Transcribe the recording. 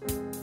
Bye.